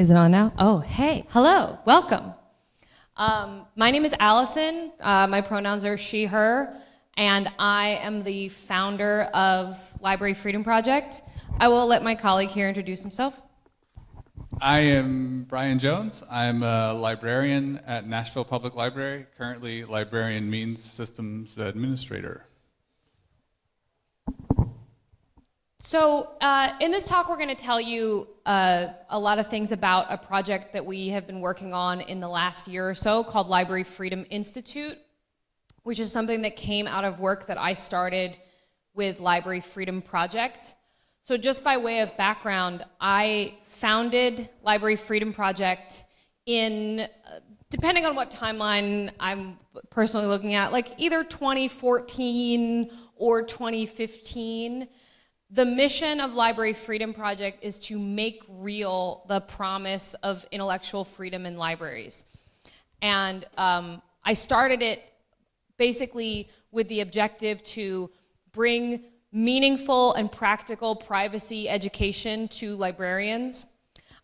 Is it on now? Oh, hey, hello, welcome. Um, my name is Alison. Uh, my pronouns are she, her, and I am the founder of Library Freedom Project. I will let my colleague here introduce himself. I am Bryan Jones. I'm a librarian at Nashville Public Library, currently librarian means systems administrator. So, uh, in this talk, we're going to tell you uh, a lot of things about a project that we have been working on in the last year or so called Library Freedom Institute, which is something that came out of work that I started with Library Freedom Project. So, just by way of background, I founded Library Freedom Project in, uh, depending on what timeline I'm personally looking at, like either 2014 or 2015 the mission of Library Freedom Project is to make real the promise of intellectual freedom in libraries. And um, I started it basically with the objective to bring meaningful and practical privacy education to librarians.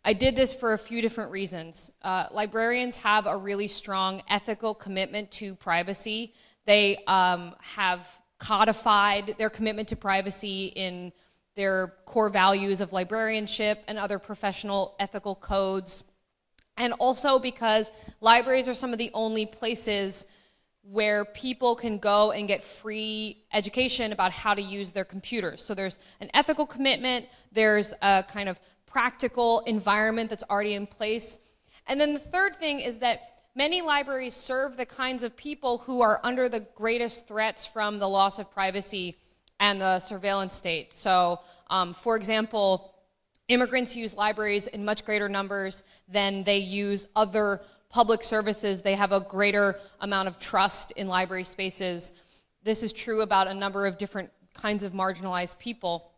I did this for a few different reasons. Uh, librarians have a really strong ethical commitment to privacy. They um, have codified their commitment to privacy in their core values of librarianship and other professional ethical codes. And also because libraries are some of the only places where people can go and get free education about how to use their computers. So there's an ethical commitment, there's a kind of practical environment that's already in place. And then the third thing is that Many libraries serve the kinds of people who are under the greatest threats from the loss of privacy and the surveillance state. So, um, for example, immigrants use libraries in much greater numbers than they use other public services. They have a greater amount of trust in library spaces. This is true about a number of different kinds of marginalized people.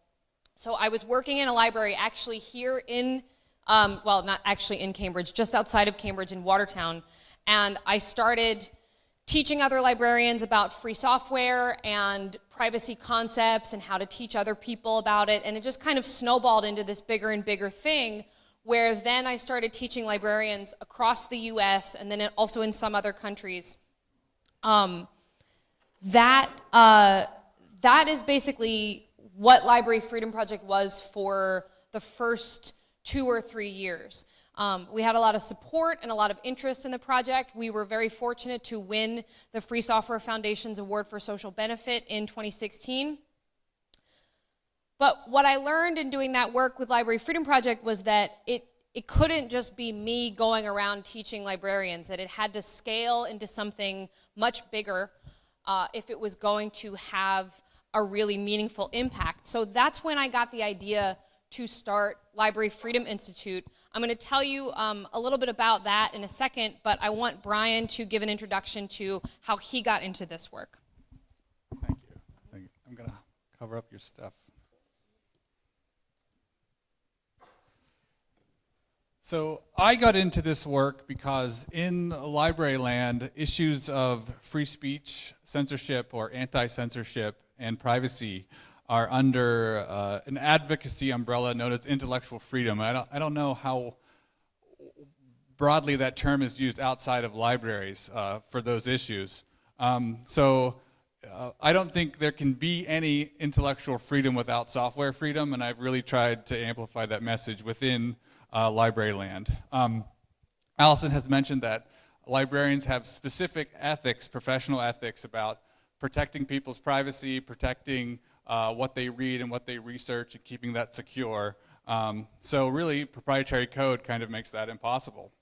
So I was working in a library actually here in, um, well, not actually in Cambridge, just outside of Cambridge in Watertown, and I started teaching other librarians about free software and privacy concepts and how to teach other people about it. And it just kind of snowballed into this bigger and bigger thing where then I started teaching librarians across the US and then also in some other countries. Um, that, uh, that is basically what Library Freedom Project was for the first two or three years. Um, we had a lot of support and a lot of interest in the project. We were very fortunate to win the Free Software Foundation's Award for Social Benefit in 2016. But what I learned in doing that work with Library Freedom Project was that it, it couldn't just be me going around teaching librarians, that it had to scale into something much bigger uh, if it was going to have a really meaningful impact. So that's when I got the idea to start Library Freedom Institute. I'm going to tell you um, a little bit about that in a second, but I want Bryan to give an introduction to how he got into this work. Thank you. Thank you. I'm going to cover up your stuff. So I got into this work because in library land, issues of free speech, censorship, or anti-censorship and privacy are under uh, an advocacy umbrella known as intellectual freedom. I don't, I don't know how broadly that term is used outside of libraries uh, for those issues. Um, so uh, I don't think there can be any intellectual freedom without software freedom, and I've really tried to amplify that message within uh, library land. Um, Alison has mentioned that librarians have specific ethics, professional ethics about protecting people's privacy, protecting uh, what they read and what they research and keeping that secure. Um, so really, proprietary code kind of makes that impossible.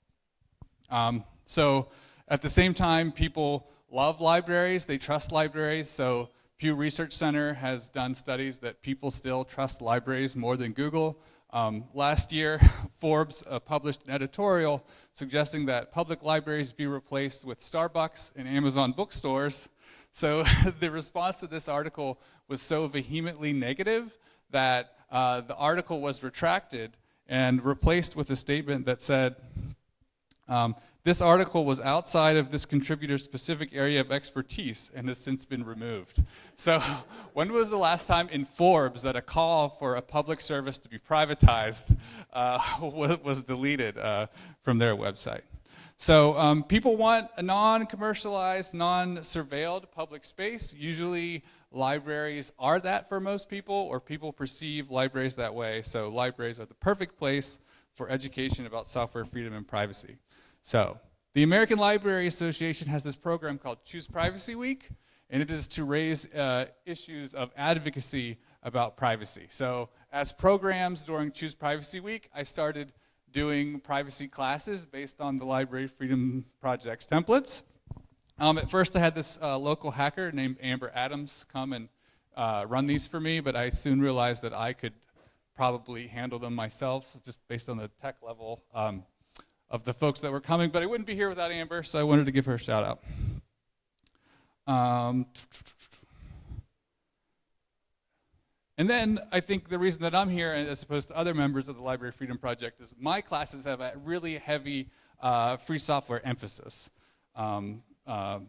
Um, so at the same time, people love libraries, they trust libraries, so Pew Research Center has done studies that people still trust libraries more than Google. Um, last year, Forbes uh, published an editorial suggesting that public libraries be replaced with Starbucks and Amazon bookstores so the response to this article was so vehemently negative that uh, the article was retracted and replaced with a statement that said, um, this article was outside of this contributor's specific area of expertise and has since been removed. So, when was the last time in Forbes that a call for a public service to be privatized uh, was deleted uh, from their website? So, um, people want a non commercialized, non surveilled public space. Usually, libraries are that for most people, or people perceive libraries that way. So, libraries are the perfect place for education about software freedom and privacy. So, the American Library Association has this program called Choose Privacy Week, and it is to raise uh, issues of advocacy about privacy. So, as programs during Choose Privacy Week, I started doing privacy classes based on the Library Freedom Project's templates. Um, at first, I had this uh, local hacker named Amber Adams come and uh, run these for me, but I soon realized that I could probably handle them myself just based on the tech level. Um, of the folks that were coming, but I wouldn't be here without Amber, so I wanted to give her a shout out. Um, and then I think the reason that I'm here, as opposed to other members of the Library Freedom Project, is my classes have a really heavy uh, free software emphasis. Um, uh,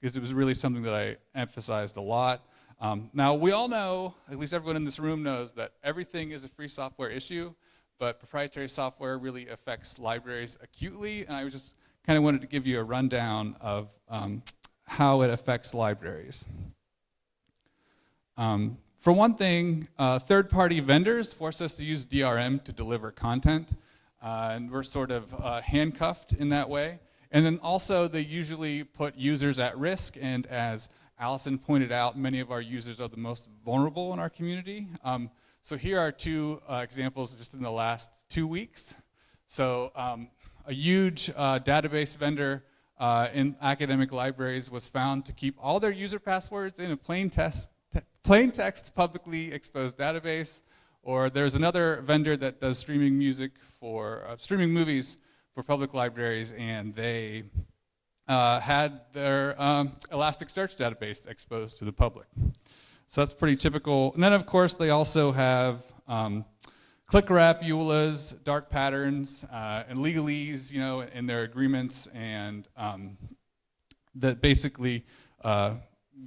because it was really something that I emphasized a lot. Um, now, we all know, at least everyone in this room knows, that everything is a free software issue but proprietary software really affects libraries acutely, and I just kind of wanted to give you a rundown of um, how it affects libraries. Um, for one thing, uh, third-party vendors force us to use DRM to deliver content, uh, and we're sort of uh, handcuffed in that way. And then also, they usually put users at risk, and as Alison pointed out, many of our users are the most vulnerable in our community. Um, so here are two uh, examples just in the last two weeks. So um, a huge uh, database vendor uh, in academic libraries was found to keep all their user passwords in a plain, test, plain text publicly exposed database. Or there's another vendor that does streaming music for uh, streaming movies for public libraries, and they uh, had their um, Elasticsearch database exposed to the public. So that's pretty typical. And then, of course, they also have um, click wrap, EULAs, dark patterns, uh, and legalese, you know, in their agreements, and um, that basically uh,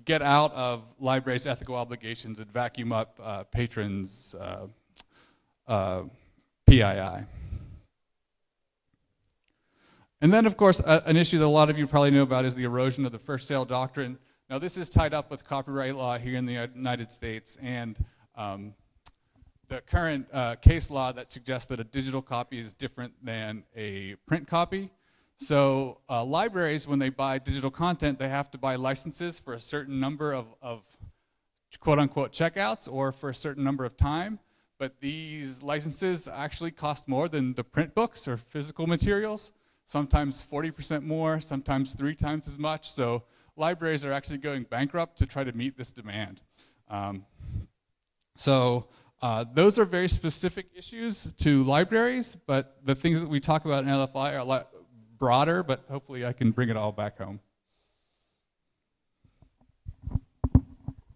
get out of libraries' ethical obligations and vacuum up uh, patrons' uh, uh, PII. And then, of course, an issue that a lot of you probably know about is the erosion of the first sale doctrine. Now, this is tied up with copyright law here in the United States and um, the current uh, case law that suggests that a digital copy is different than a print copy. So, uh, libraries, when they buy digital content, they have to buy licenses for a certain number of, of quote unquote checkouts or for a certain number of time. But these licenses actually cost more than the print books or physical materials, sometimes 40% more, sometimes three times as much. So, libraries are actually going bankrupt to try to meet this demand. Um, so uh, those are very specific issues to libraries, but the things that we talk about in LFI are a lot broader, but hopefully I can bring it all back home.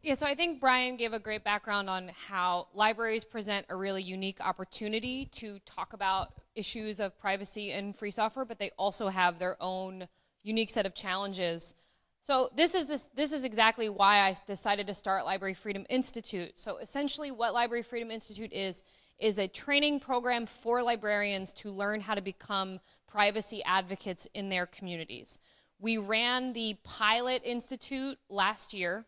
Yeah, so I think Bryan gave a great background on how libraries present a really unique opportunity to talk about issues of privacy and free software, but they also have their own unique set of challenges so this is, this, this is exactly why I decided to start Library Freedom Institute. So essentially what Library Freedom Institute is, is a training program for librarians to learn how to become privacy advocates in their communities. We ran the pilot institute last year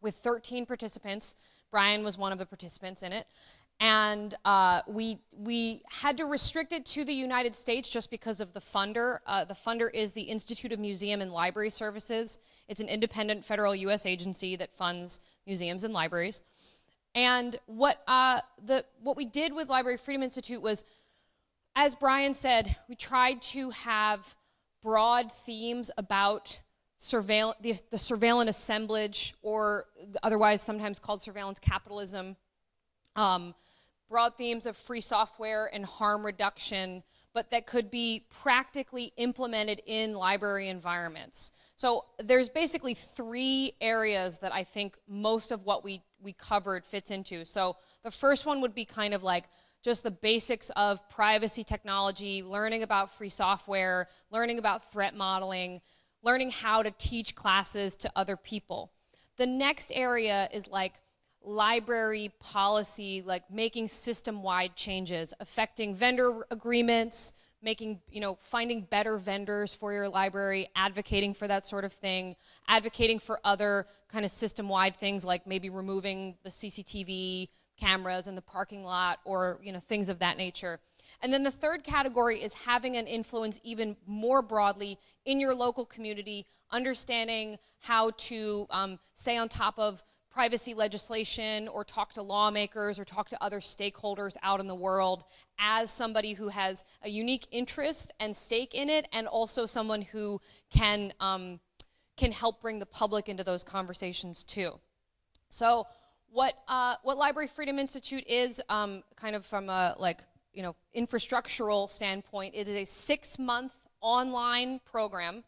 with 13 participants. Bryan was one of the participants in it and uh, we we had to restrict it to the United States just because of the funder. Uh, the funder is the Institute of Museum and Library Services. It's an independent federal U.S. agency that funds museums and libraries. And what uh, the what we did with Library Freedom Institute was, as Bryan said, we tried to have broad themes about surveil- the, the surveillance assemblage, or otherwise sometimes called surveillance capitalism. Um, broad themes of free software and harm reduction, but that could be practically implemented in library environments. So there's basically three areas that I think most of what we, we covered fits into. So the first one would be kind of like just the basics of privacy technology, learning about free software, learning about threat modeling, learning how to teach classes to other people. The next area is like library policy, like making system-wide changes, affecting vendor agreements, making, you know, finding better vendors for your library, advocating for that sort of thing, advocating for other kind of system-wide things like maybe removing the CCTV cameras in the parking lot or, you know, things of that nature. And then the third category is having an influence even more broadly in your local community, understanding how to um, stay on top of privacy legislation or talk to lawmakers or talk to other stakeholders out in the world as somebody who has a unique interest and stake in it and also someone who can, um, can help bring the public into those conversations too. So what, uh, what Library Freedom Institute is, um, kind of from a like, you know, infrastructural standpoint, it is a six-month online program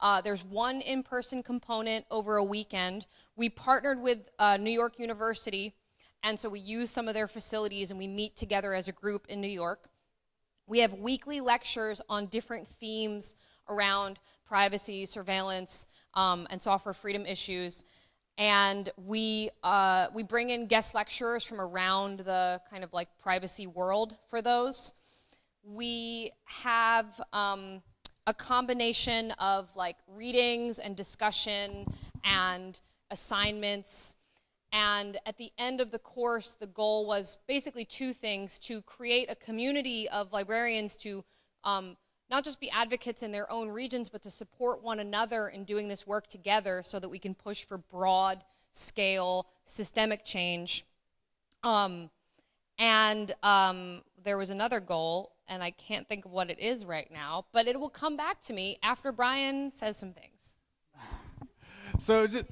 uh, there's one in-person component over a weekend. We partnered with uh, New York University, and so we use some of their facilities and we meet together as a group in New York. We have weekly lectures on different themes around privacy, surveillance, um, and software freedom issues. And we, uh, we bring in guest lecturers from around the kind of like privacy world for those. We have um, a combination of like readings and discussion and assignments. And at the end of the course, the goal was basically two things to create a community of librarians to um, not just be advocates in their own regions, but to support one another in doing this work together so that we can push for broad scale systemic change. Um, and um, there was another goal, and I can't think of what it is right now, but it will come back to me after Bryan says some things. so, just,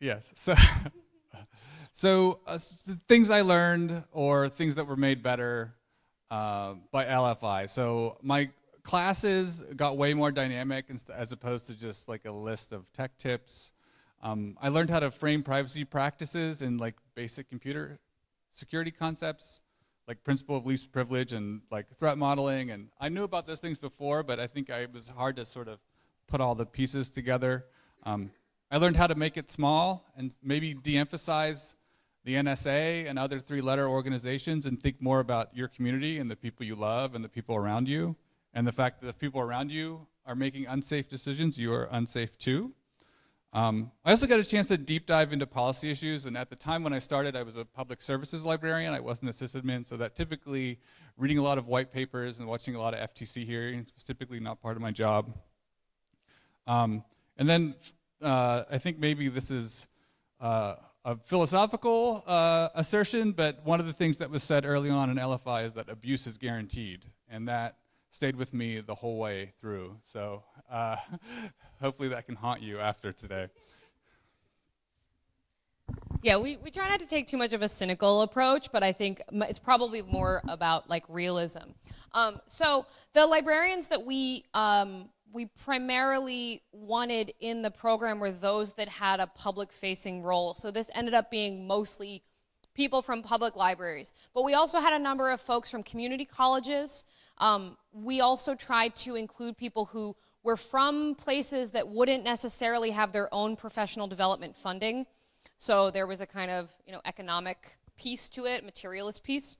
yes. So, so uh, things I learned or things that were made better uh, by LFI. So my classes got way more dynamic as opposed to just like a list of tech tips. Um, I learned how to frame privacy practices in like basic computer security concepts like principle of least privilege and like threat modeling. And I knew about those things before, but I think I, it was hard to sort of put all the pieces together. Um, I learned how to make it small and maybe de-emphasize the NSA and other three-letter organizations and think more about your community and the people you love and the people around you. And the fact that if people around you are making unsafe decisions, you are unsafe too. Um, I also got a chance to deep dive into policy issues, and at the time when I started, I was a public services librarian. I wasn't a sysadmin, so that typically reading a lot of white papers and watching a lot of FTC hearings was typically not part of my job. Um, and then uh, I think maybe this is uh, a philosophical uh, assertion, but one of the things that was said early on in LFI is that abuse is guaranteed, and that stayed with me the whole way through. So uh, hopefully that can haunt you after today. Yeah, we, we try not to take too much of a cynical approach, but I think it's probably more about like realism. Um, so the librarians that we um, we primarily wanted in the program were those that had a public-facing role. So this ended up being mostly people from public libraries, but we also had a number of folks from community colleges. Um, we also tried to include people who were from places that wouldn't necessarily have their own professional development funding. So there was a kind of you know economic piece to it, materialist piece.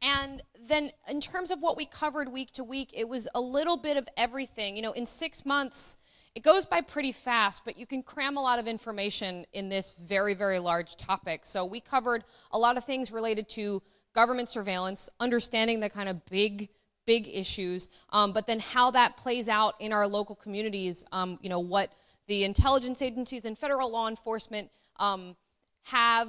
And then in terms of what we covered week to week, it was a little bit of everything. You know, in six months, it goes by pretty fast, but you can cram a lot of information in this very, very large topic. So we covered a lot of things related to government surveillance, understanding the kind of big big issues, um, but then how that plays out in our local communities, um, you know, what the intelligence agencies and federal law enforcement um, have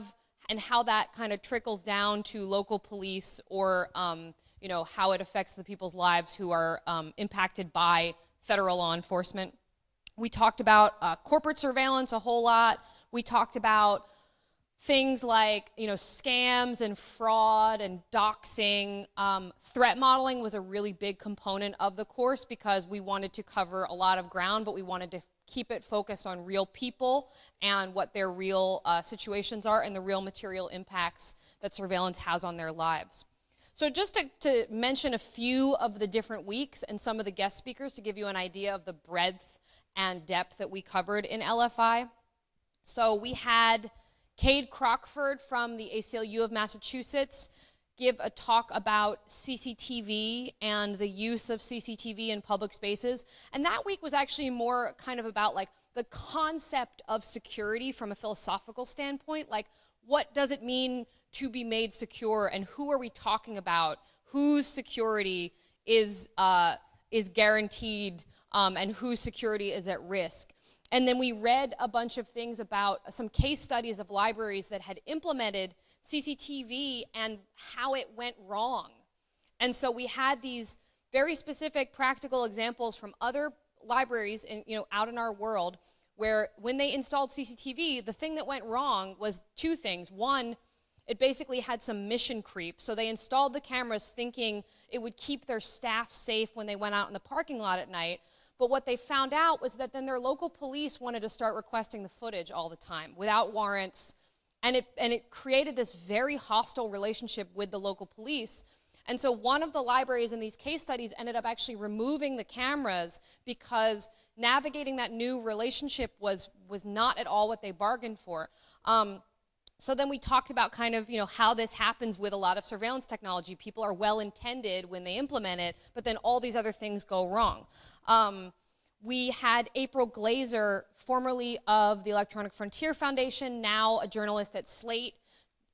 and how that kind of trickles down to local police or, um, you know, how it affects the people's lives who are um, impacted by federal law enforcement. We talked about uh, corporate surveillance a whole lot. We talked about things like you know scams and fraud and doxing um, threat modeling was a really big component of the course because we wanted to cover a lot of ground but we wanted to keep it focused on real people and what their real uh, situations are and the real material impacts that surveillance has on their lives. So just to, to, mention a few of the different weeks and some of the guest speakers to give you an idea of the breadth and depth that we covered in LFI. So we had Kade Crockford from the ACLU of Massachusetts give a talk about CCTV and the use of CCTV in public spaces. And that week was actually more kind of about like the concept of security from a philosophical standpoint. Like, what does it mean to be made secure, and who are we talking about? Whose security is, uh, is guaranteed, um, and whose security is at risk? And then we read a bunch of things about some case studies of libraries that had implemented CCTV and how it went wrong. And so we had these very specific practical examples from other libraries in, you know, out in our world where when they installed CCTV, the thing that went wrong was two things. One, it basically had some mission creep. So they installed the cameras thinking it would keep their staff safe when they went out in the parking lot at night. But what they found out was that then their local police wanted to start requesting the footage all the time without warrants, and it, and it created this very hostile relationship with the local police. And so one of the libraries in these case studies ended up actually removing the cameras because navigating that new relationship was, was not at all what they bargained for. Um, so then we talked about kind of, you know, how this happens with a lot of surveillance technology. People are well intended when they implement it, but then all these other things go wrong. Um, we had April Glaser, formerly of the Electronic Frontier Foundation, now a journalist at Slate.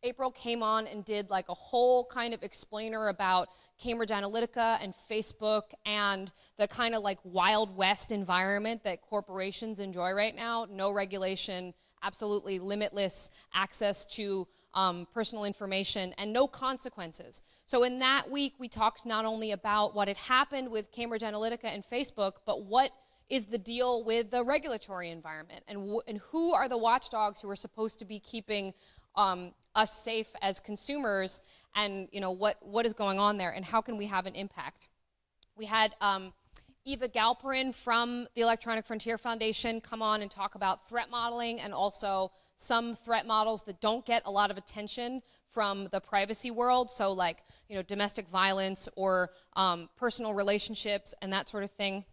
April came on and did like a whole kind of explainer about Cambridge Analytica and Facebook and the kind of like Wild West environment that corporations enjoy right now. No regulation, absolutely limitless access to um, personal information and no consequences. So in that week, we talked not only about what had happened with Cambridge Analytica and Facebook, but what is the deal with the regulatory environment and, and who are the watchdogs who are supposed to be keeping um, us safe as consumers and you know what, what is going on there and how can we have an impact? We had um, eva galperin from the electronic frontier foundation come on and talk about threat modeling and also some threat models that don't get a lot of attention from the privacy world. So like you know domestic violence or um, personal relationships and that sort of thing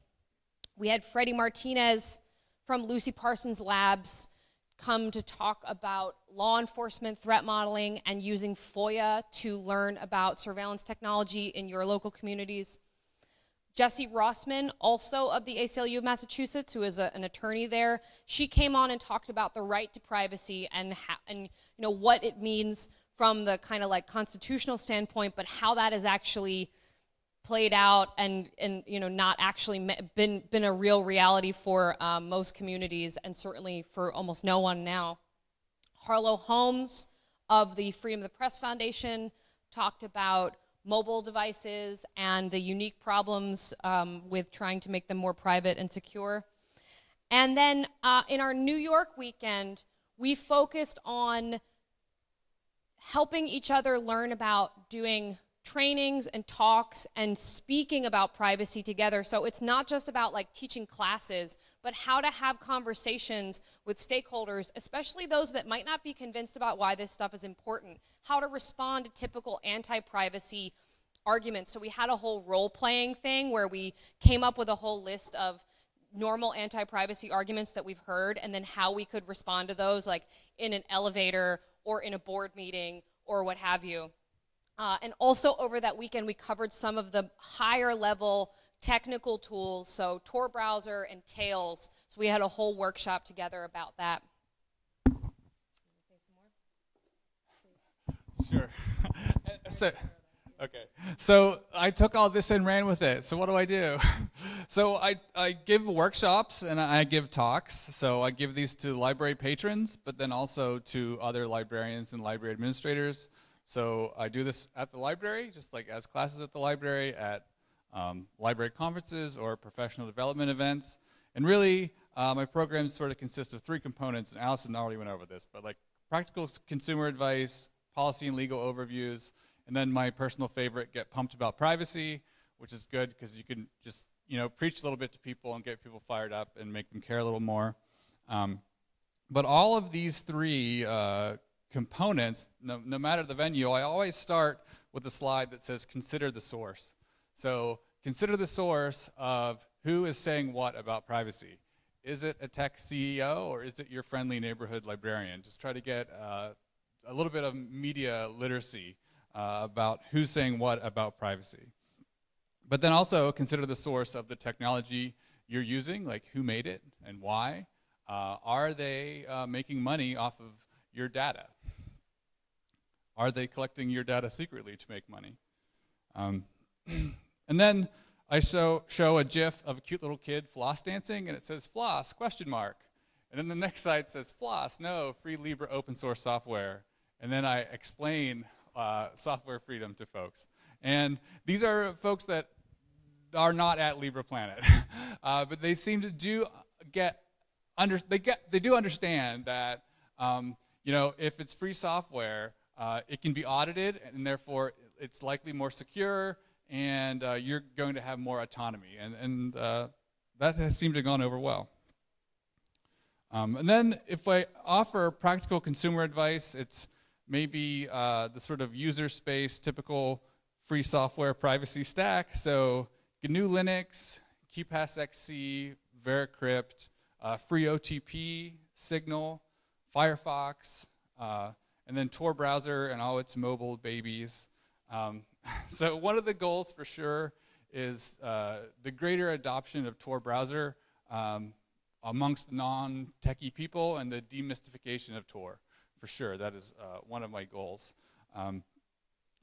we had Freddie Martinez from Lucy Parsons Labs come to talk about law enforcement threat modeling and using FOIA to learn about surveillance technology in your local communities. Jessie Rossman, also of the ACLU of Massachusetts, who is a, an attorney there, she came on and talked about the right to privacy and, and you know what it means from the kind of like constitutional standpoint, but how that is actually played out and, and you know, not actually been, been a real reality for um, most communities and certainly for almost no one now. Harlo Holmes of the Freedom of the Press Foundation talked about mobile devices and the unique problems um, with trying to make them more private and secure. And then uh, in our New York weekend, we focused on helping each other learn about doing trainings and talks and speaking about privacy together. So it's not just about like teaching classes, but how to have conversations with stakeholders, especially those that might not be convinced about why this stuff is important, how to respond to typical anti-privacy arguments. So we had a whole role-playing thing where we came up with a whole list of normal anti-privacy arguments that we've heard and then how we could respond to those like in an elevator or in a board meeting or what have you. Uh, and also over that weekend, we covered some of the higher level technical tools, so Tor browser and Tails. So we had a whole workshop together about that. Sure. so, okay. So I took all this and ran with it. So what do I do? so I, I give workshops and I give talks. So I give these to library patrons, but then also to other librarians and library administrators. So I do this at the library, just like as classes at the library, at um, library conferences or professional development events. And really, uh, my programs sort of consist of three components, and Alison already went over this, but like practical consumer advice, policy and legal overviews, and then my personal favorite, Get Pumped About Privacy, which is good because you can just you know, preach a little bit to people and get people fired up and make them care a little more. Um, but all of these three uh, components, no, no matter the venue, I always start with a slide that says consider the source. So consider the source of who is saying what about privacy. Is it a tech CEO or is it your friendly neighborhood librarian? Just try to get uh, a little bit of media literacy uh, about who's saying what about privacy. But then also consider the source of the technology you're using, like who made it and why. Uh, are they uh, making money off of your data? Are they collecting your data secretly to make money? Um, and then I show, show a GIF of a cute little kid floss dancing, and it says floss, question mark. And then the next slide says floss, no, free Libre open source software. And then I explain uh, software freedom to folks. And these are folks that are not at LibrePlanet, uh, but they seem to do get under, they get they do understand that um, you know if it's free software, uh, it can be audited, and therefore it's likely more secure, and uh, you're going to have more autonomy, and and uh, that has seemed to have gone over well. Um, and then if I offer practical consumer advice, it's maybe uh, the sort of user space typical free software privacy stack. So GNU Linux, KeePass XC, Veracrypt, uh, free OTP, Signal, Firefox, uh, and then Tor browser and all its mobile babies. Um, so one of the goals for sure is uh, the greater adoption of Tor browser um, amongst non-techie people and the demystification of Tor, for sure. That is uh, one of my goals. Um,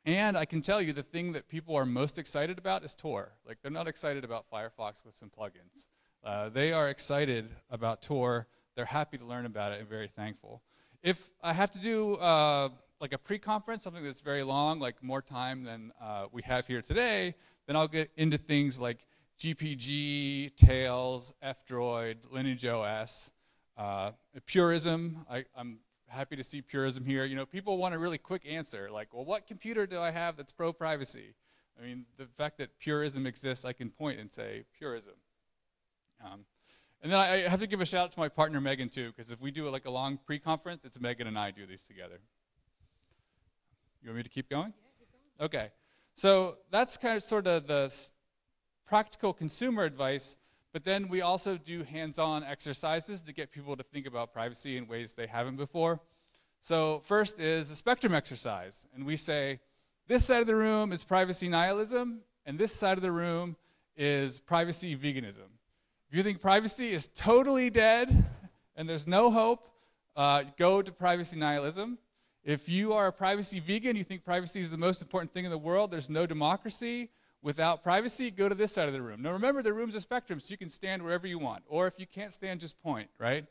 and I can tell you the thing that people are most excited about is Tor. Like, they're not excited about Firefox with some plugins. Uh, they are excited about Tor. They're happy to learn about it and very thankful. If I have to do uh, like a pre-conference, something that's very long, like more time than uh, we have here today, then I'll get into things like GPG, Tails, F-Droid, Lineage OS, uh, Purism. I, I'm happy to see Purism here. You know, people want a really quick answer, like, well, what computer do I have that's pro-privacy? I mean, the fact that Purism exists, I can point and say Purism. Um, and then I have to give a shout out to my partner Megan too, because if we do like a long pre-conference, it's Megan and I do these together. You want me to keep going? Yeah, keep going. Okay. So that's kind of sort of the practical consumer advice, but then we also do hands-on exercises to get people to think about privacy in ways they haven't before. So first is a spectrum exercise, and we say, this side of the room is privacy nihilism, and this side of the room is privacy veganism. If you think privacy is totally dead and there's no hope, uh, go to privacy nihilism. If you are a privacy vegan, you think privacy is the most important thing in the world, there's no democracy without privacy, go to this side of the room. Now remember, the room's a spectrum, so you can stand wherever you want. Or if you can't stand, just point, right?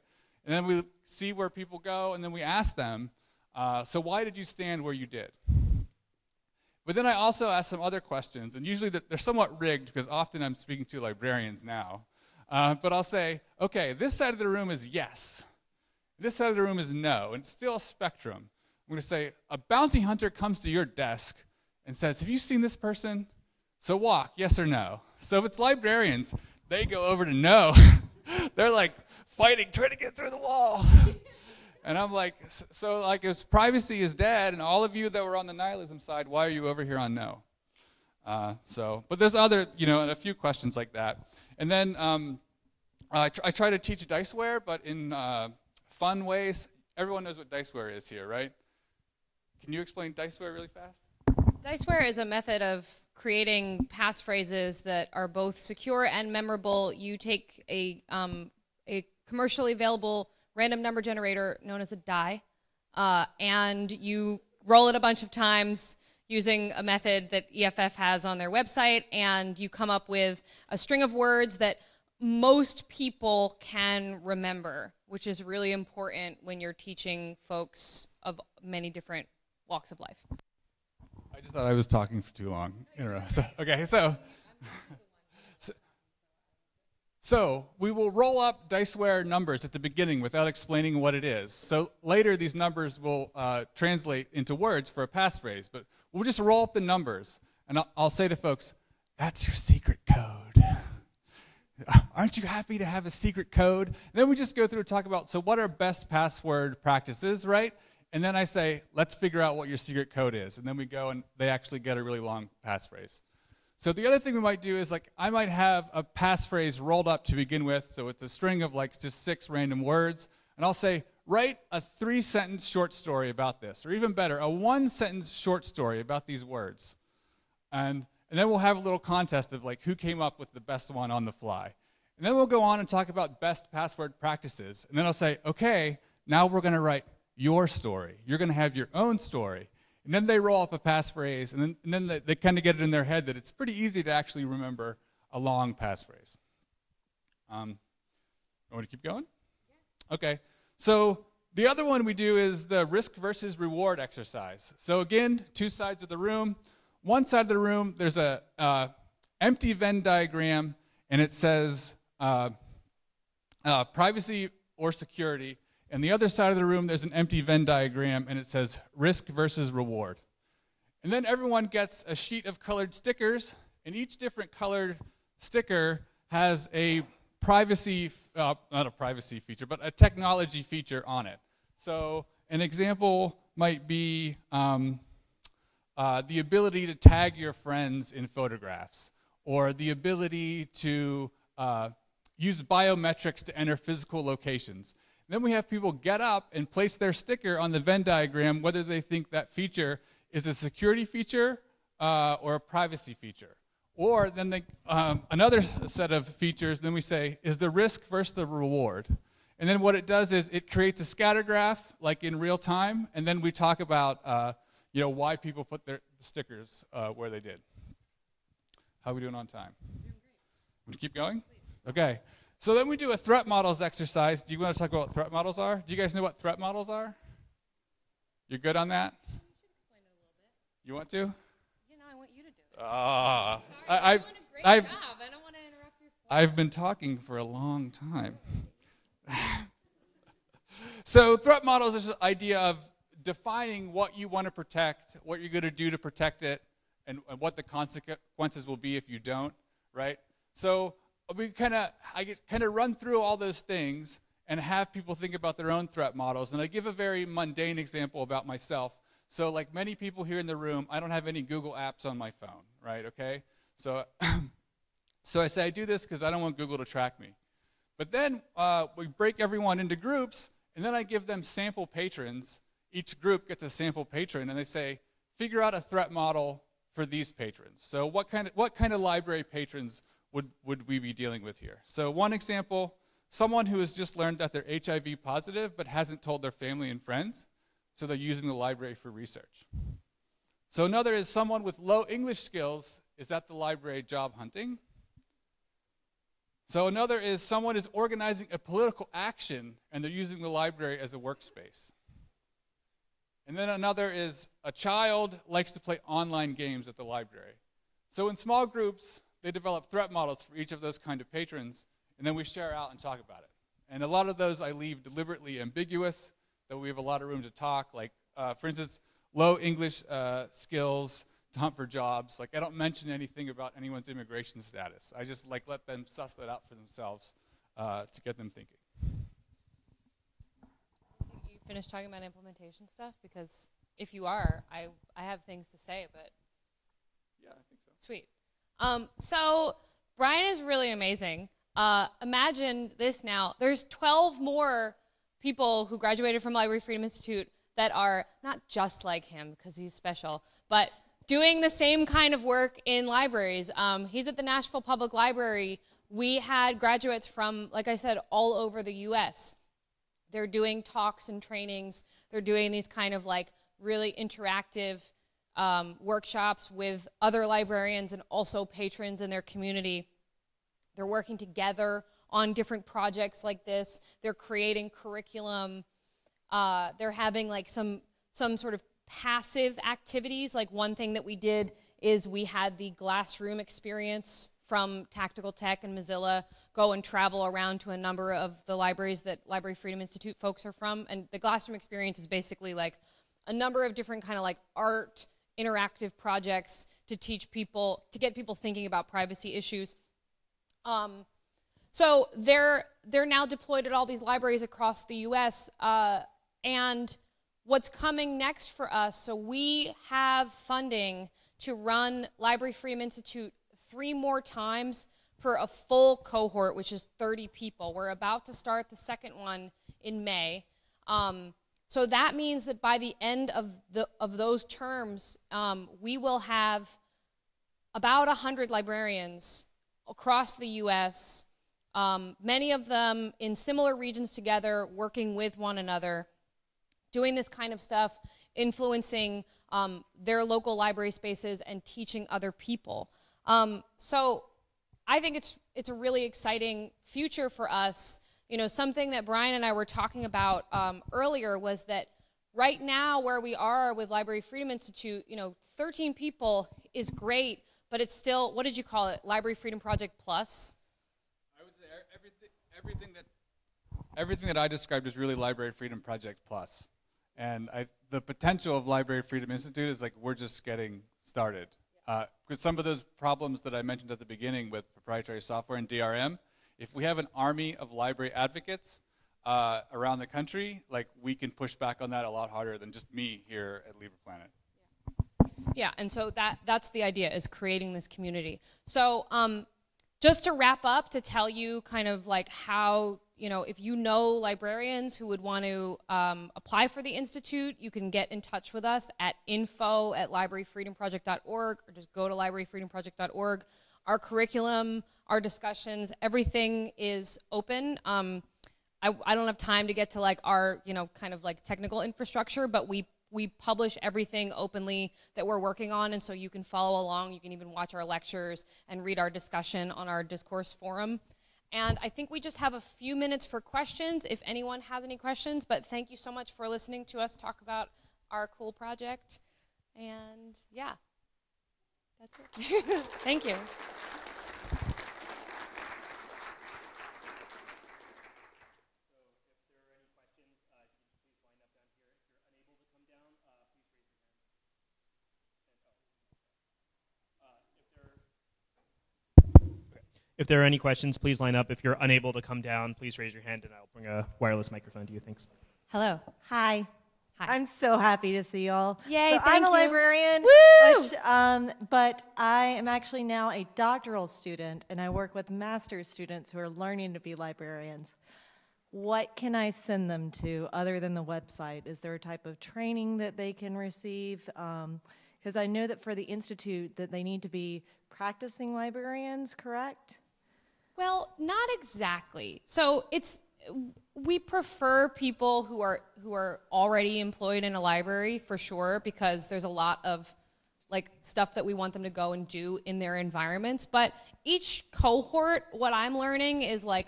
And then we see where people go, and then we ask them, uh, so why did you stand where you did? But then I also ask some other questions, and usually they're somewhat rigged because often I'm speaking to librarians now. Uh, but I'll say, okay, this side of the room is yes. This side of the room is no, and it's still a spectrum. I'm going to say, a bounty hunter comes to your desk and says, Have you seen this person? So walk, yes or no. So if it's librarians, they go over to no. They're like fighting, trying to get through the wall. and I'm like, so like if privacy is dead, and all of you that were on the nihilism side, why are you over here on no? Uh, so, but there's other, you know, and a few questions like that. And then um, I, tr- I, try to teach diceware, but in uh, fun ways. Everyone knows what diceware is here, right? Can you explain diceware really fast? Diceware is a method of creating passphrases that are both secure and memorable. You take a, um, a commercially available random number generator known as a die, uh, and you roll it a bunch of times using a method that EFF has on their website, and you come up with a string of words that most people can remember, which is really important when you're teaching folks of many different walks of life. I just thought I was talking for too long in a row. So, okay, so, so, so we will roll up diceware numbers at the beginning without explaining what it is. So later these numbers will uh, translate into words for a passphrase, but we'll just roll up the numbers, and I'll, I'll say to folks, "That's your secret code." aren't you happy to have a secret code? And then we just go through and talk about, so what are best password practices, right? And then I say, let's figure out what your secret code is. And then we go and they actually get a really long passphrase. So the other thing we might do is like, I might have a passphrase rolled up to begin with. So it's a string of like just six random words. And I'll say, write a three sentence short story about this. Or even better, a one sentence short story about these words. And and then we'll have a little contest of like who came up with the best one on the fly. And then we'll go on and talk about best password practices. And then I'll say, okay, now we're going to write your story. You're going to have your own story. And then they roll up a passphrase, and then, and then they, they kind of get it in their head that it's pretty easy to actually remember a long passphrase. Um, want to keep going? Okay. So the other one we do is the risk versus reward exercise. So again, two sides of the room one side of the room, there's a uh, empty Venn diagram, and it says uh, uh, privacy or security. And the other side of the room, there's an empty Venn diagram, and it says risk versus reward. And then everyone gets a sheet of colored stickers, and each different colored sticker has a privacy, uh, not a privacy feature, but a technology feature on it. So an example might be um, uh, the ability to tag your friends in photographs, or the ability to uh, use biometrics to enter physical locations. Then we have people get up and place their sticker on the Venn diagram whether they think that feature is a security feature uh, or a privacy feature. Or then they, um, another set of features, then we say, is the risk versus the reward? And then what it does is it creates a scatter graph, like in real time, and then we talk about uh, you know, why people put their stickers uh, where they did. How are we doing on time? To keep going? Okay. So then we do a threat models exercise. Do you want to talk about what threat models are? Do you guys know what threat models are? You're good on that? You want to? You know, I want you to do it. Ah, uh, I, I've, I've, I've been talking for a long time. so threat models is the idea of defining what you want to protect, what you're going to do to protect it, and, and what the consequences will be if you don't, right? So we kind of I kind of run through all those things and have people think about their own threat models. And I give a very mundane example about myself. So like many people here in the room, I don't have any Google apps on my phone, right? Okay, so so I say I do this because I don't want Google to track me. But then uh, we break everyone into groups, and then I give them sample patrons each group gets a sample patron and they say, figure out a threat model for these patrons. So what kind of, what kind of library patrons would, would we be dealing with here? So one example, someone who has just learned that they're HIV positive but hasn't told their family and friends, so they're using the library for research. So another is someone with low English skills is at the library job hunting. So another is someone is organizing a political action and they're using the library as a workspace. And then another is a child likes to play online games at the library. So in small groups, they develop threat models for each of those kind of patrons, and then we share out and talk about it. And a lot of those I leave deliberately ambiguous, that we have a lot of room to talk. Like, uh, for instance, low English uh, skills to hunt for jobs. Like, I don't mention anything about anyone's immigration status. I just like let them suss that out for themselves uh, to get them thinking You finished talking about implementation stuff? Because if you are, I, I have things to say, but. Yeah, I think so. Sweet. Um, so Bryan is really amazing. Uh, imagine this now. There's 12 more people who graduated from Library Freedom Institute that are not just like him because he's special, but doing the same kind of work in libraries. Um, he's at the Nashville Public Library. We had graduates from, like I said, all over the U.S. They're doing talks and trainings. They're doing these kind of like really interactive um, workshops with other librarians and also patrons in their community. They're working together on different projects like this. They're creating curriculum. Uh, they're having like some some sort of passive activities. Like one thing that we did is we had the glassroom experience from Tactical Tech and Mozilla go and travel around to a number of the libraries that Library Freedom Institute folks are from. And the Glassroom experience is basically like a number of different kind of like art interactive projects to teach people, to get people thinking about privacy issues. Um, so they're they're now deployed at all these libraries across the U.S. Uh, and what's coming next for us? So we have funding to run Library Freedom Institute three more times for a full cohort, which is 30 people. We're about to start the second one in May. Um, so that means that by the end of, the, of those terms, um, we will have about 100 librarians across the US, um, many of them in similar regions together, working with one another, doing this kind of stuff, influencing um, their local library spaces and teaching other people. Um, so I think it's, it's a really exciting future for us you know, something that Bryan and I were talking about um, earlier was that right now, where we are with Library Freedom Institute, you know, 13 people is great, but it's still, what did you call it? Library Freedom Project Plus? I would say everything, everything, that, everything that I described is really Library Freedom Project Plus. And I, the potential of Library Freedom Institute is like we're just getting started. Uh, because some of those problems that I mentioned at the beginning with proprietary software and DRM, if we have an army of library advocates uh, around the country, like we can push back on that a lot harder than just me here at LibrePlanet. Yeah, and so that that's the idea is creating this community. So um, just to wrap up, to tell you kind of like how you know if you know librarians who would want to um, apply for the institute, you can get in touch with us at info at libraryfreedomproject.org or just go to libraryfreedomproject.org. Our curriculum our discussions, everything is open. Um, I, I don't have time to get to like our, you know, kind of like technical infrastructure, but we we publish everything openly that we're working on, and so you can follow along. You can even watch our lectures and read our discussion on our discourse forum. And I think we just have a few minutes for questions if anyone has any questions. But thank you so much for listening to us talk about our cool project. And yeah, that's it. thank you. If there are any questions, please line up. If you're unable to come down, please raise your hand and I'll bring a wireless microphone to you. Thanks. Hello. Hi. Hi. I'm so happy to see y'all. Yay, so thank I'm a you. librarian, Woo! Which, um, but I am actually now a doctoral student, and I work with master's students who are learning to be librarians. What can I send them to other than the website? Is there a type of training that they can receive? Because I know that for the institute that they need to be practicing librarians, correct? Well, not exactly. So it's we prefer people who are who are already employed in a library for sure because there's a lot of like stuff that we want them to go and do in their environments. But each cohort, what I'm learning is like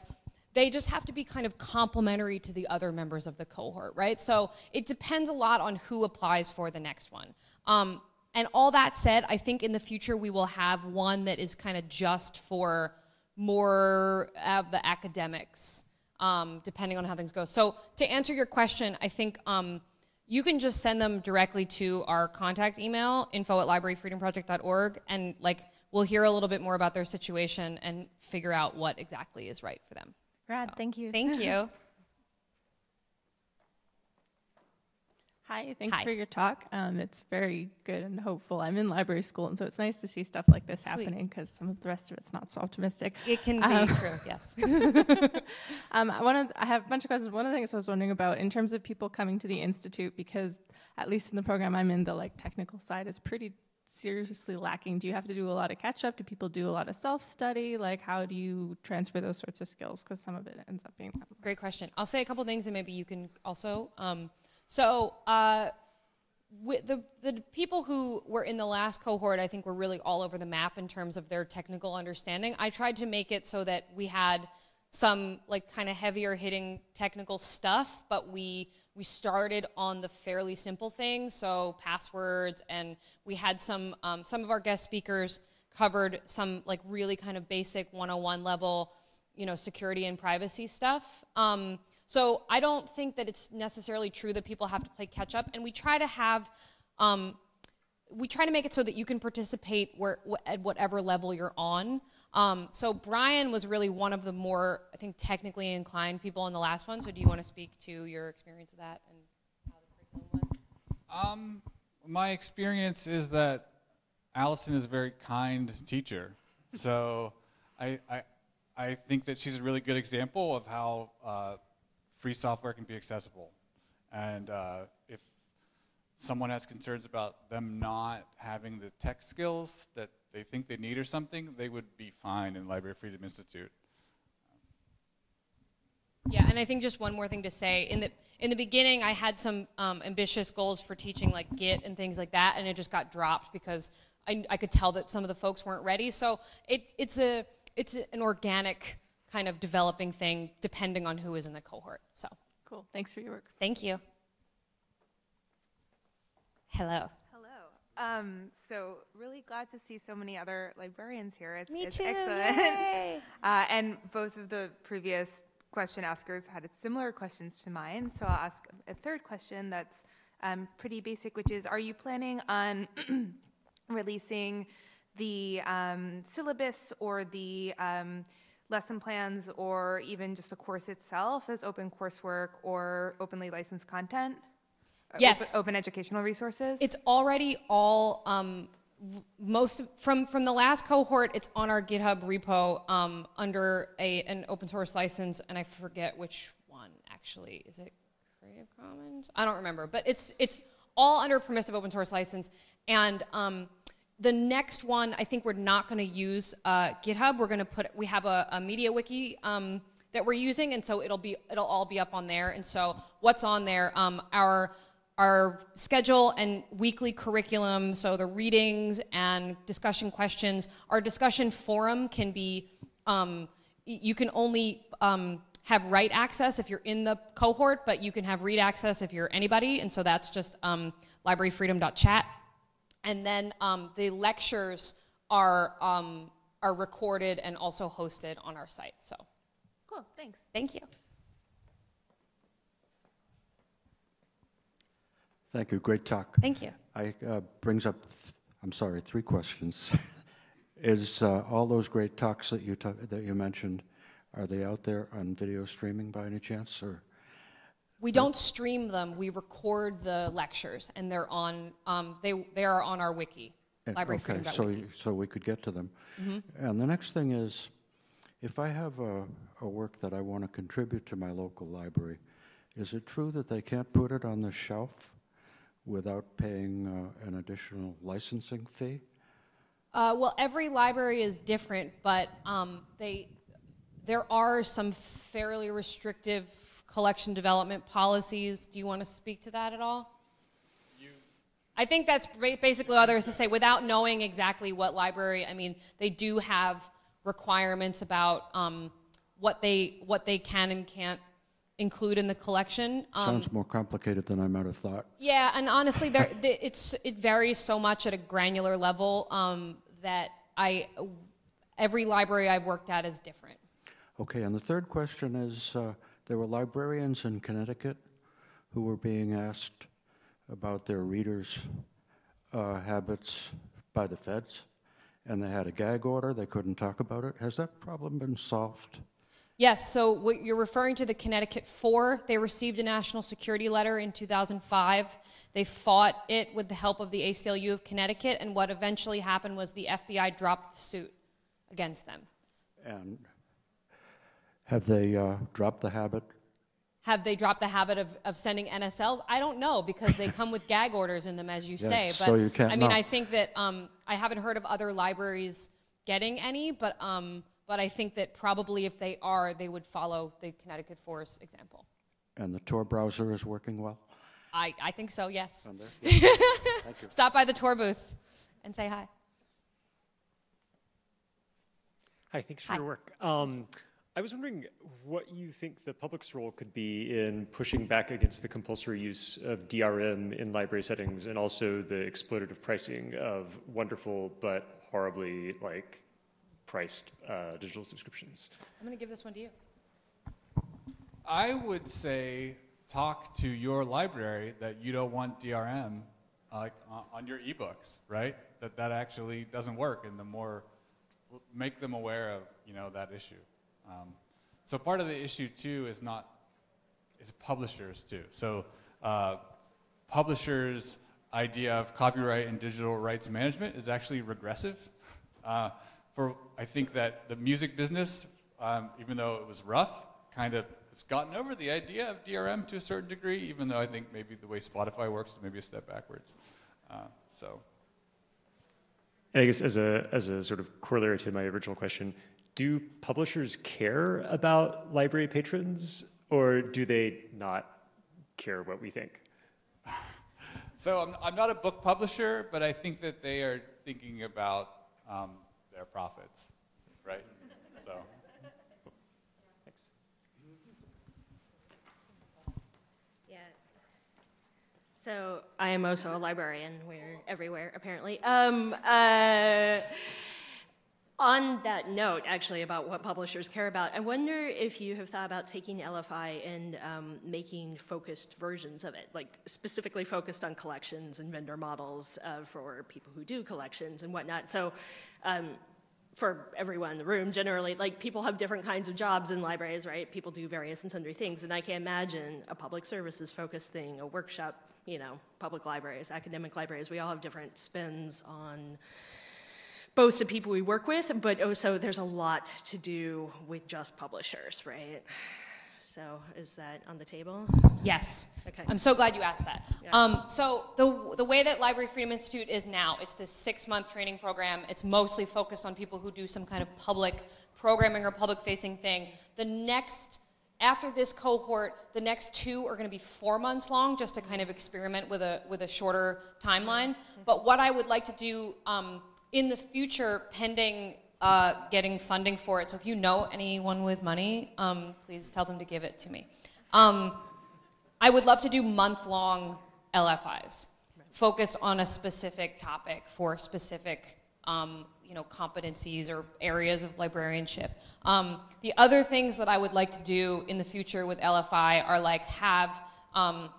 they just have to be kind of complementary to the other members of the cohort, right? So it depends a lot on who applies for the next one. Um, and all that said, I think in the future we will have one that is kind of just for more of the academics, um, depending on how things go. So to answer your question, I think um, you can just send them directly to our contact email, info at libraryfreedomproject.org, and like we'll hear a little bit more about their situation and figure out what exactly is right for them. Rad, So, thank you. Thank you. Hi, thanks Hi. for your talk. Um, it's very good and hopeful. I'm in library school, and so it's nice to see stuff like this Sweet. happening because some of the rest of it's not so optimistic. It can be Um, true, yes. Um, one of I have a bunch of questions. One of the things I was wondering about in terms of people coming to the institute, because at least in the program I'm in, the like technical side is pretty seriously lacking. Do you have to do a lot of catch up? Do people do a lot of self study? Like, how do you transfer those sorts of skills? Because some of it ends up being that. Great question. I'll say a couple things and maybe you can also. Um, so uh, the, the people who were in the last cohort, I think were really all over the map in terms of their technical understanding. I tried to make it so that we had some like kind of heavier hitting technical stuff, but we we started on the fairly simple things, so passwords, and we had some um, some of our guest speakers covered some like really kind of basic 101 level you know, security and privacy stuff. Um, so I don't think that it's necessarily true that people have to play catch up, and we try to have, um, we try to make it so that you can participate where, wh- at whatever level you're on. Um, so Bryan was really one of the more, I think, technically inclined people in the last one. So do you want to speak to your experience of that and how the curriculum was? Um, my experience is that Alison is a very kind teacher. So I, I, I think that she's a really good example of how uh, free software can be accessible. And uh, if someone has concerns about them not having the tech skills that they think they need or something, they would be fine in Library Freedom Institute. Yeah, and I think just one more thing to say in the in the beginning, I had some um, ambitious goals for teaching like Git and things like that, and it just got dropped because I, I could tell that some of the folks weren't ready. So it, it's a it's an organic kind of developing thing depending on who is in the cohort. So Cool. Thanks for your work. thank you. Hello. Hello. Um, so really glad to see so many other librarians here. It's, Me it's too, excellent. yay. uh, and both of the previous question askers had similar questions to mine. So I'll ask a third question that's um, pretty basic, which is, are you planning on releasing the um, syllabus or the um, lesson plans or even just the course itself as open coursework or openly licensed content? Uh, Yes. Open, open educational resources? It's already all um, most from from the last cohort. It's on our GitHub repo um, under a an open source license, and I forget which one actually. Is it Creative Commons? I don't remember, but it's it's all under permissive open source license. And um, the next one, I think we're not going to use uh, GitHub. We're going to put we have a, a MediaWiki. Um, that we're using, and so it'll be it'll all be up on there. And so what's on there? Um, our our schedule and weekly curriculum, so the readings and discussion questions. Our discussion forum can be, um, you can only um, have write access if you're in the cohort, but you can have read access if you're anybody, and so that's just um, libraryfreedom.chat. And then um, the lectures are, um, are recorded and also hosted on our site, so Cool, thanks. thank you. Thank you. Great talk. Thank you. I uh, brings up, th- I'm sorry, three questions. Is uh, all those great talks that you ta- that you mentioned, are they out there on video streaming by any chance, or We don't stream them. We record the lectures, and they're on. Um, they they are on our wiki, Uh, Okay, so, you- so we could get to them. Mm-hmm. And the next thing is, if I have a, a work that I want to contribute to my local library, is it true that they can't put it on the shelf without paying uh, an additional licensing fee? Uh, well, every library is different, but um, they there are some fairly restrictive collection development policies. Do you want to speak to that at all? I think that's basically all there is to say without knowing exactly what library. I mean, they do have requirements about um, what they what they can and can't include in the collection. Um, Sounds more complicated than I might have thought. yeah, and honestly, there it's it varies so much at a granular level um, that I every library I've worked at is different. Okay, and the third question is, uh, there were librarians in Connecticut who were being asked about their readers' uh, habits by the feds, and they had a gag order, they couldn't talk about it. Has that problem been solved? Yes, so what you're referring to the Connecticut Four. They received a national security letter in 2005. They fought it with the help of the ACLU of Connecticut, and what eventually happened was the FBI dropped the suit against them. And have they uh, dropped the habit? Have they dropped the habit of, of sending NSLs? I don't know because they come with gag orders in them, as you Yeah, say. But so you can't I mean, know. I think that um, I haven't heard of other libraries getting any, but um, but I think that probably if they are, they would follow the Connecticut Four's example. And the Tor browser is working well? I, I think so. Yes. on there? Yeah. Thank you. Stop by the Tor booth and say hi. Hi, thanks for Hi. your work. Um, I was wondering what you think the public's role could be in pushing back against the compulsory use of DRM in library settings and also the exploitative pricing of wonderful but horribly like priced uh, digital subscriptions. I'm going to give this one to you. I would say talk to your library that you don't want DRM uh, on- on your ebooks, right? That that actually doesn't work, and the more make them aware of you know that issue. Um, so part of the issue too is not is publishers too. So uh, publishers' idea of copyright and digital rights management is actually regressive. Uh, for I think that the music business, um, even though it was rough, kind of has gotten over the idea of DRM to a certain degree. Even though I think maybe the way Spotify works is maybe a step backwards. Uh, so. And I guess as a as a sort of corollary to my original question, do publishers care about library patrons, or do they not care what we think? So I'm, I'm not a book publisher, but I think that they are thinking about um, their profits, right? So. Thanks. Yeah. So I am also a librarian. We're everywhere, apparently. Um, uh, on that note, actually, about what publishers care about, I wonder if you have thought about taking LFI and um, making focused versions of it, like specifically focused on collections and vendor models uh, for people who do collections and whatnot. So, um, for everyone in the room, generally, like people have different kinds of jobs in libraries, right? People do various and sundry things, and I can imagine a public services focused thing, a workshop, you know, public libraries, academic libraries. We all have different spins on both the people we work with, but also there's a lot to do with just publishers, right? So is that on the table? Yes. Okay. I'm so glad you asked that. Yeah. Um, so the, the way that Library Freedom Institute is now, it's this six-month training program. It's mostly focused on people who do some kind of public programming or public-facing thing. The next, after this cohort, the next two are going to be four months long, just to kind of experiment with a with a shorter timeline. But what I would like to do um, in the future, pending uh, getting funding for it. So if you know anyone with money, um, please tell them to give it to me. Um, I would love to do month-long LFIs, focused on a specific topic for specific, um, you know, competencies or areas of librarianship. Um, the other things that I would like to do in the future with LFI are like have um,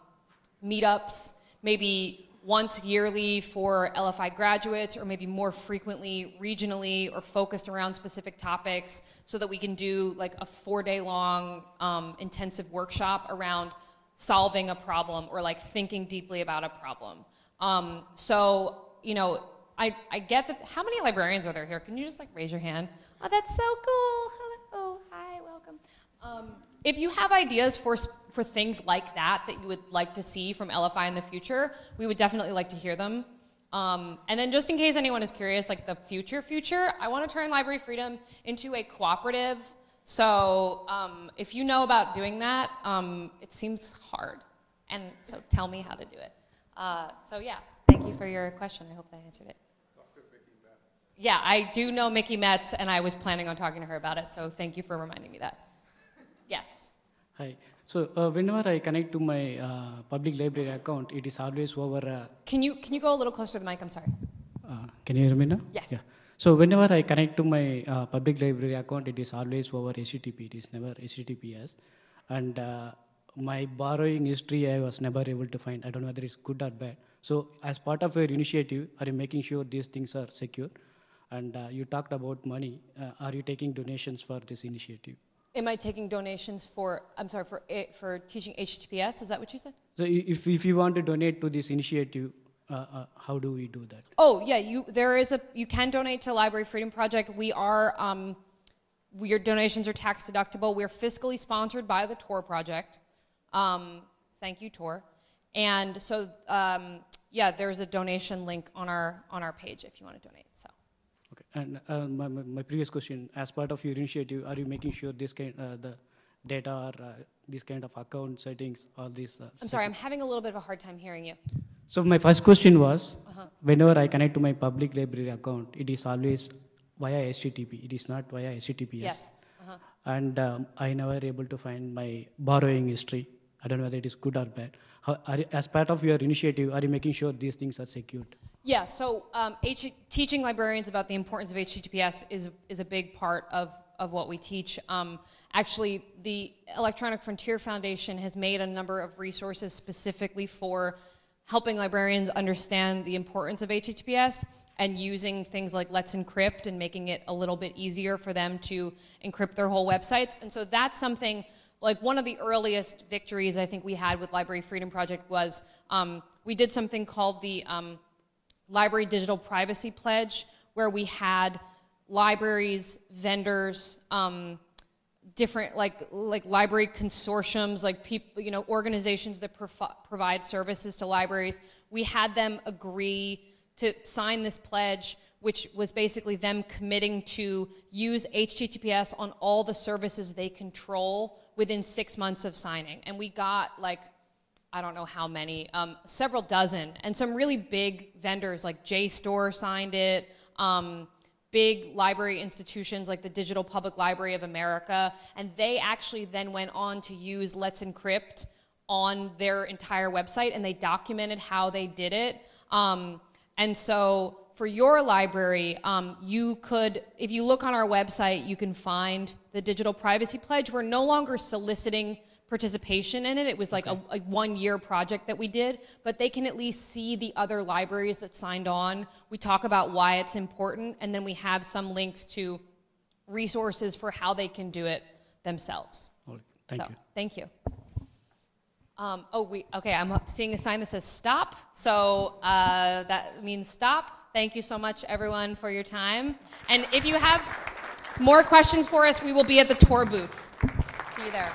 meetups, maybe once yearly for LFI graduates, or maybe more frequently regionally or focused around specific topics, so that we can do like a four-day-long um, intensive workshop around solving a problem or like thinking deeply about a problem. Um, so, you know, I, I get that. How many librarians are there here? Can you just like raise your hand? Oh, that's so cool. Hello. Hi. Welcome. Um, if you have ideas for, for things like that that you would like to see from LFI in the future, we would definitely like to hear them. Um, and then just in case anyone is curious, like the future future, I want to turn Library Freedom into a cooperative. So um, if you know about doing that, um, it seems hard. And so tell me how to do it. Uh, so yeah, thank you for your question. I hope that answered it. Yeah, I do know Micky Metts, and I was planning on talking to her about it, so thank you for reminding me that. Hi. So uh, whenever I connect to my uh, public library account, it is always over. Uh, Can you can you go a little closer to the mic? I'm sorry. uh, can you hear me now? Yes. Yeah. So whenever I connect to my uh, public library account, it is always over HTTP. It is never HTTPS, and uh, my borrowing history I was never able to find. I don't know whether it's good or bad. So as part of your initiative, are you making sure these things are secure? And uh, you talked about money. Uh, are you taking donations for this initiative? Am I taking donations for? I'm sorry for for teaching HTTPS. Is that what you said? So if, if you want to donate to this initiative, uh, uh, how do we do that? Oh yeah, you there is a you can donate to Library Freedom Project. We are um, your donations are tax deductible. We're fiscally sponsored by the Tor Project. Um, thank you, Tor. And so um, yeah, there's a donation link on our on our page if you want to donate. And uh, my, my previous question, as part of your initiative, are you making sure this kind, uh, the data or uh, this kind of account settings, all these? Uh, I'm sorry, I'm having a little bit of a hard time hearing you. So my first question was, Uh-huh. whenever I connect to my public library account, it is always via HTTP. It is not via HTTPS. Yes. Uh-huh. And um, I never able to find my borrowing history. I don't know whether it is good or bad. How, you, as part of your initiative, are you making sure these things are secured? Yeah, so um, teaching librarians about the importance of HTTPS is, is a big part of, of what we teach. Um, actually, the Electronic Frontier Foundation has made a number of resources specifically for helping librarians understand the importance of HTTPS. and using things like Let's Encrypt and making it a little bit easier for them to encrypt their whole websites. And so that's something like one of the earliest victories I think we had with Library Freedom Project was um, we did something called the um, Library Digital Privacy Pledge, where we had libraries, vendors, um, different like like library consortiums, like people, you know, organizations that provide services to libraries. We had them agree to sign this pledge, which was basically them committing to use HTTPS on all the services they control within six months of signing. And we got like I don't know how many, um, several dozen, and some really big vendors like JSTOR signed it. Um, big library institutions like the Digital Public Library of America, and they actually then went on to use Let's Encrypt on their entire website, and they documented how they did it. Um, and so for your library, um, you could, if you look on our website, you can find the Digital Privacy Pledge. We're no longer soliciting participation in it. It was like okay. a, a, one year project that we did, but they can at least see the other libraries that signed on. We talk about why it's important, and then we have some links to resources for how they can do it themselves. thank so, you. Thank you. Um, oh, we, okay, I'm seeing a sign that says stop. So uh, that means stop. Thank you so much, everyone, for your time. And if you have more questions for us, we will be at the Tor booth. See you there.